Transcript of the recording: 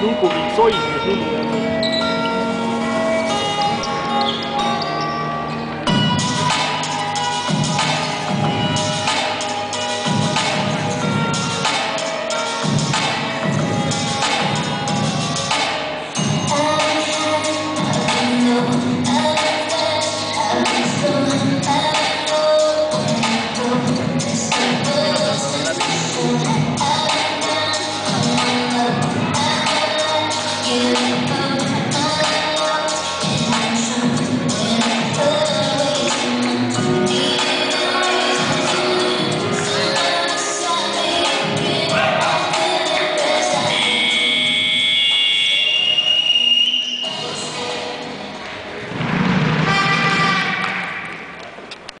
如果你所以决定。